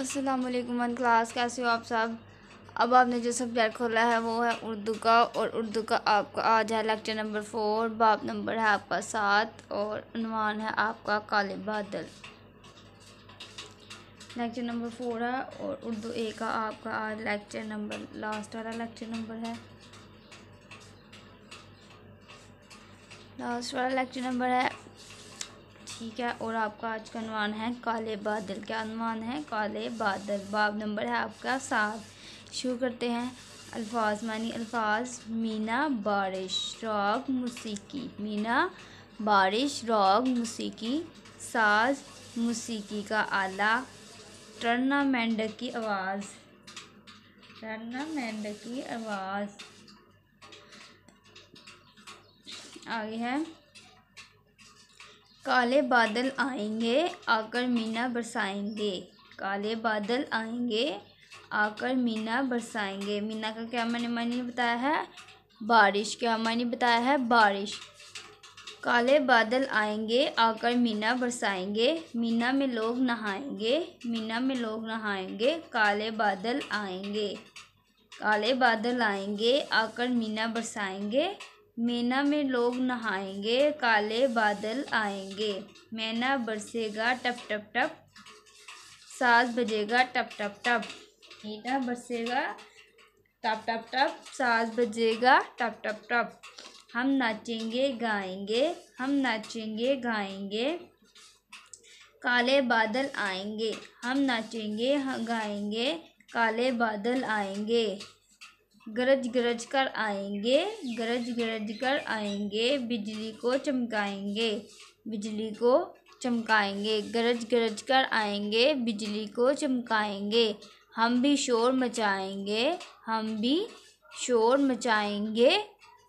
अस्सलाम वालेकुम one class, कैसे हो आप सब? अब आपने जो सब्जेक्ट खोला है वो है उर्दू का और उर्दू का आपका आज है लेक्चर नंबर फोर, बाप नंबर है आपका सात और उनवान है आपका काले बादल। लेक्चर नंबर फोर है और उर्दू ए का आपका आज लेक्चर नंबर, लास्ट वाला लेक्चर नंबर है। लास्ट वाला लेक्चर नंबर है ठीक है, और आपका आज का अनुमान है काले बादल। क्या अनुमान है? काले बादल। बाब नंबर है आपका सात। शुरू करते हैं। अल्फाज मानी अल्फाज। मीना बारिश राग मूसीकी। मीना बारिश राग मूसीकी। साज मूसीकी का आला। टर्ना मेंढक की आवाज़। टर्ना मेंढक की आवाज़। आगे है। काले बादल आएँगे, आकर मीना बरसाएँगे। काले बादल आएँगे, आकर मीना बरसाएँगे। मीना का क्या मैंने मैंने बताया है? बारिश। क्या मैंने बताया है? बारिश। काले बादल आएँगे, आकर मीना बरसाएँगे। मीना में लोग नहाएँगे, मीना में लोग नहाएँगे। काले बादल आएँगे। काले बादल आएँगे, आकर मीना बरसाएँगे। मीना में लोग नहाएँगे, काले बादल आएँगे। मैना बरसेगा, टप टप टप। सास बजेगा, टप टप टप। मीना बरसेगा, टप टप टप। सास बजेगा, टप टप टप। हम नाचेंगे, गाएँगे। हम नाचेंगे, गाएँगे। काले बादल आएँगे। हम नाचेंगे, गाएँगे। काले बादल आएँगे। गरज गरज कर आएँगे, गरज गरज कर आएँगे, बिजली को चमकाएँगे, बिजली को चमकाएँगे, गरज गरज कर आएँगे, बिजली को चमकाएँगे। हम भी शोर मचाएँगे, हम भी शोर मचाएँगे,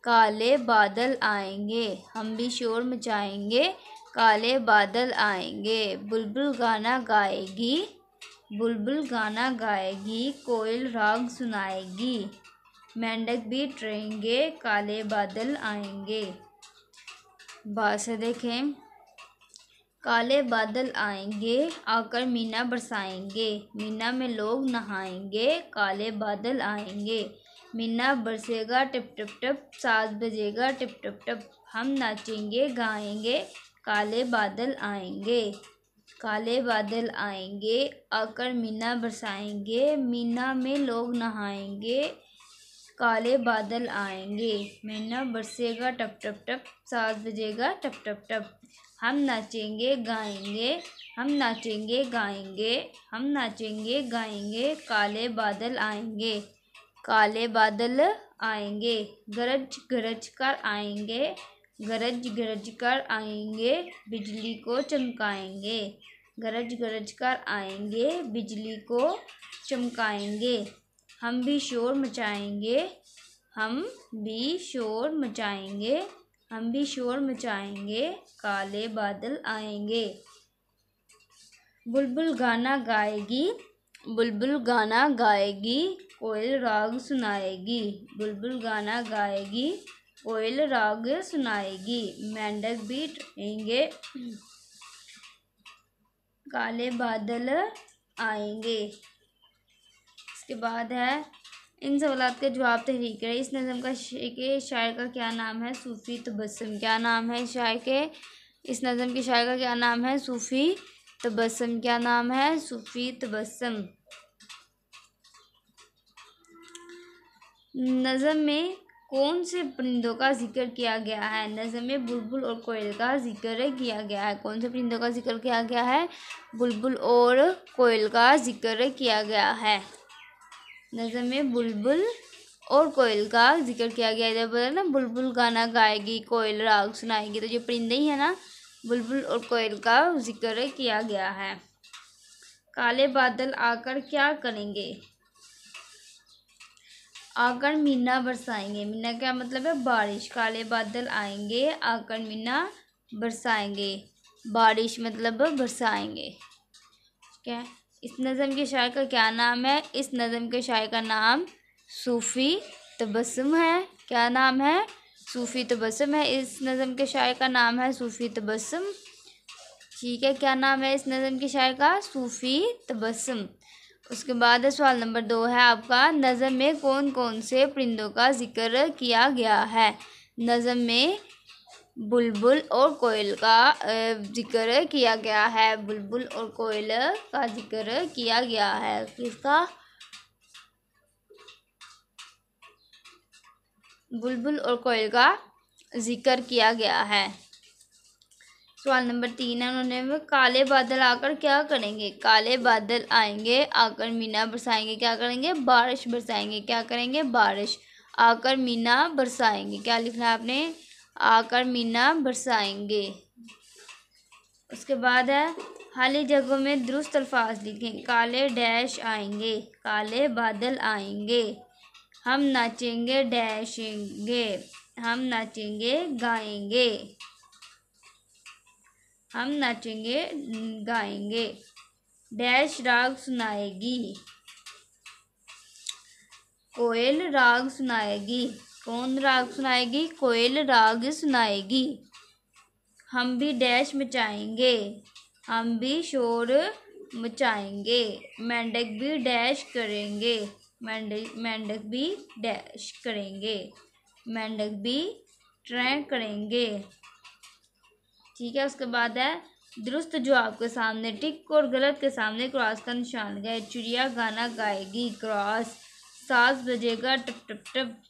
काले बादल आएँगे। हम भी शोर मचाएँगे, काले बादल आएँगे। बुलबुल गाना गाएगी, बुलबुल गाना गाएगी, कोयल राग सुनाएगी। मेंढक भी ट्रेंगे, काले बादल आएँगे। बात से देखें। काले बादल आएँगे, आकर मीना बरसाएँगे। मीना में लोग नहाएँगे, काले बादल आएँगे। मीना बरसेगा, टिप टिप टप सात बजेगा, टिप टिप टप। हम नाचेंगे, गाएँगे, काले बादल आएँगे। काले बादल आएँगे, आकर मीना बरसाएँगे। मीना में लोग नहाएँगे काले बादल आएँगे। मैना बरसेगा, टप टप टप। सात बजेगा, टप टप टप। हम नाचेंगे, गाएँगे। हम नाचेंगे, गाएँगे। हम नाचेंगे, गाएँगे। काले बादल आएँगे। काले बादल आएँगे। गरज गरज कर आएँगे। गरज गरज कर आएँगे। बिजली को चमकाएँगे। गरज गरज कर आएँगे। बिजली को चमकाएँगे। हम भी शोर मचाएँगे, हम भी शोर मचाएँगे, हम भी शोर मचाएँगे, काले बादल आएँगे। बुलबुल गाना गाएगी, बुलबुल गाना गाएगी, कोयल राग सुनाएगी। बुलबुल गाना गाएगी, कोयल राग सुनाएगी। मेंढक भी रहेंगे काले बादल आएँगे। इसके बाद है, इन सवाल के जवाब तहरीक करें। इस नज़म का के शायर का क्या नाम है? सूफ़ी तबसम क्या नाम है शायर के? इस नज़म के शायर का क्या नाम है? सूफ़ी तबसम क्या नाम है? सूफ़ी तबसम नज़म में कौन से परिंदों का ज़िक्र किया गया है? नज़म में बुलबुल और कोयल का ज़िक्र किया गया है। कौन से परिंदों का ज़िक्र किया गया है? बुलबुल और कोयल का ज़िक्र किया गया है। नज़म में बुलबुल और कोयल का ज़िक्र किया गया इधर बोला ना, बुलबुल गाना गाएगी, कोयल राग सुनाएगी। तो जो परिंदे ही है ना, बुलबुल और कोयल का ज़िक्र किया गया है। काले बादल आकर क्या करेंगे? आकर मीना बरसाएँगे। मीना क्या मतलब है? बारिश। काले बादल आएँगे, आकर मीना बरसाएँगे। बारिश मतलब बरसाएँगे। ठीक है? इस नज़म के शायर का क्या नाम है? इस नज़म के शायर का नाम सूफ़ी तबसम है। क्या नाम है? सूफ़ी तबसम है। इस नज़म के शायर का नाम है सूफ़ी तबसम ठीक है, क्या नाम है इस नज़म के शायर का? सूफ़ी तबसम उसके बाद सवाल नंबर दो है आपका। नज़म में कौन कौन से परिंदों का ज़िक्र किया गया है? नज़म में बुलबुल और कोयल का ज़िक्र किया गया है। बुलबुल और कोयल का ज़िक्र किया गया है। किसका? बुलबुल और कोयल का ज़िक्र किया गया है। सवाल नंबर तीन है उन्होंने, काले बादल आकर क्या करेंगे? काले बादल आएँगे, आकर मीना बरसाएँगे, क्या करेंगे? बारिश बरसाएँगे, क्या करेंगे? बारिश। आकर मीना बरसाएँगे। क्या लिखना है आपने? आकर मीना बरसाएँगे। उसके बाद है खाली जगहों में दुरुस्त अल्फाज लिखें। काले डैश आएँगे, काले बादल आएँगे। हम नाचेंगे, डैशेंगे। हम नाचेंगे, गाएँगे। हम नाचेंगे, गाएँगे। डैश राग सुनाएगी। कोयल राग सुनाएगी। कौन राग सुनाएगी? कोयल राग सुनाएगी। हम भी डैश मचाएँगे। हम भी शोर मचाएँगे। मेंढक भी डैश करेंगे। मेंढक मेंढक भी डैश करेंगे। मेंढक भी ट्रैक करेंगे। ठीक है, उसके बाद है, दुरुस्त जो आपके सामने, टिक और गलत के सामने क्रॉस का निशान, गए, चिड़िया गाना गाएगी, क्रॉस सात बजेगा, टप टप टप।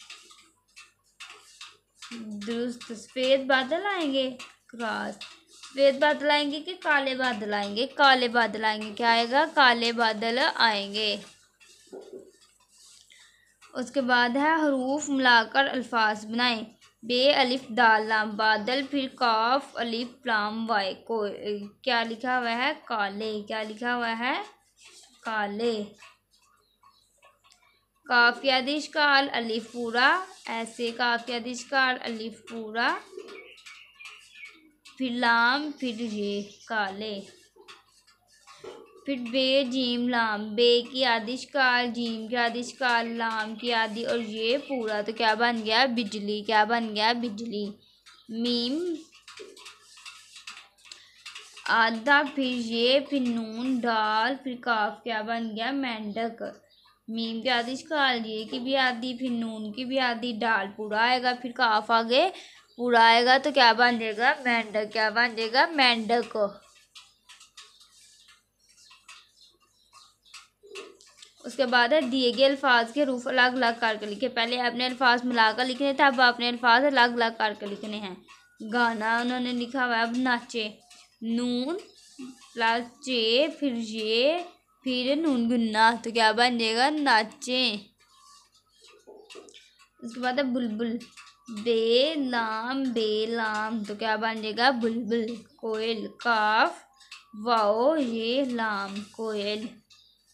दुरुस्त सफ़ेद बादल आएँगे? क्रॉस। सफ़ेद बादल आएँगे कि काले बादल आएँगे? काले बादल आएँगे। क्या आएगा? काले बादल आएँगे। उसके बाद है हरूफ मिलाकर अल्फाज बनाएँ। बे अलिफ दाल लाम बादल, फिर काफ अलिफ लाम वाई को, क्या लिखा हुआ है? काले। क्या लिखा हुआ है? काले। काफियादिश काल अलिफ पूरा, ऐसे काफियादिश काल अलिफ पूरा, फिर लाम, फिर ये काले। फिर बे, जीम, लाम। बे की आदिश काल जीम की आदिश काल लाम की आदि और ये पूरा। तो क्या बन गया? बिजली। क्या बन गया? बिजली। मीम। आधा, फिर ये, फिर नून डाल फिर काफ। क्या बन गया? मेंढक। मीम की आदिश काल ये की भी आदि फिर नून की, भी आदि डाल पूरा आएगा, फिर काफ आगे पूरा आएगा तो क्या बन जाएगा? मेंढक, क्या बन जाएगा? मेंढक। उसके बाद है, दिए गए अल्फाज के रूफ अलग अलग करके लिखे। पहले अपने अल्फाज मिलाकर लिखने थे अब अपने अल्फाज अलग अलग करके लिखने हैं। गाना उन्होंने लिखा हुआ है, अब नाचे। नून, प्लस चे फिर ये फिर नून गुन्ना तो क्या बन जाएगा नाचे। उसके बाद है बुलबुल। बे लाम बे लाम तो क्या बन जाएगा बुलबुल, कोयल काफ वाओ, ये लाम कोयल।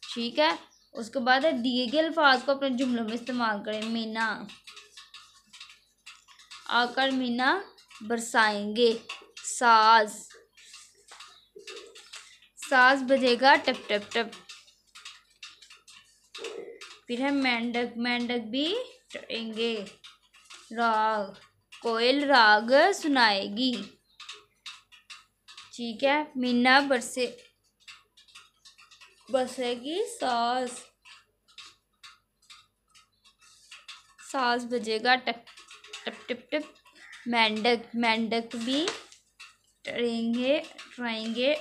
ठीक है? उसके बाद है दिए गए अल्फाज को अपने जुमलों में इस्तेमाल करें। मीना। आकर मीना बरसाएँगे। साज। साज बजेगा, टप टप टप। फिर है मेंढक मेंढक भी चढ़ेंगे राग, कोयल राग सुनाएगी। ठीक है, मीना बरसे, बसेगी सास। सास बजेगा, टप टप, टिप टिप। मेंढक मेंढक भी टरेंगे ट्राएँगे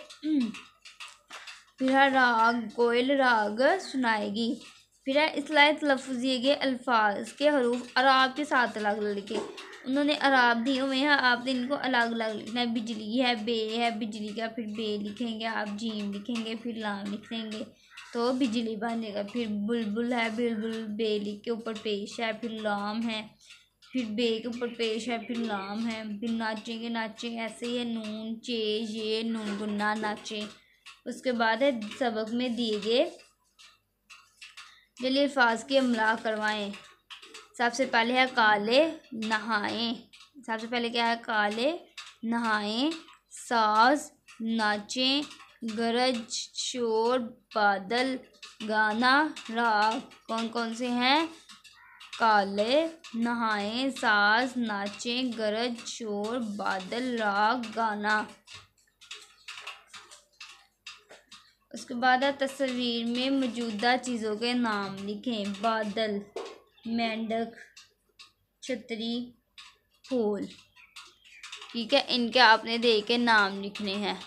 फिर राग कोयल राग सुनाएगी। फिर है लफ्ज़ दिए गए अल्फाज के हरूफ अराब के साथ अलग अलग लिखे। उन्होंने अराब दिए हुए हैं, आप इनको अलग अलग लिखना है। बिजली है, बे है, बिजली का फिर बे लिखेंगे, आप जीम लिखेंगे, फिर लाम लिख देंगे तो बिजली बनेगा, फिर बुलबुल है, बुलबुल बेली के ऊपर पेश है, फिर लाम है, फिर बे के ऊपर पेश है, फिर लाम है। फिर नाचेंगे, नाचे, ऐसे ही है, नून, चे, ये, नून, गुन्ना, नाचे। उसके बाद है सबक में दिए गए। जली अल्फाज के अमला करवाएँ। सबसे पहले है काले, नहाएँ। सबसे पहले क्या है? काले, नहाएँ। साज, नाचें। गरज, शोर, बादल, गाना, राग। कौन कौन से हैं? काले, नहाएँ। साज, नाचें। गरज, शोर, बादल, राग, गाना। उसके बाद तस्वीर में मौजूदा चीज़ों के नाम लिखें। बादल, मेंढक, छतरी, फूल। ठीक है, इनके आपने देख के नाम लिखने हैं।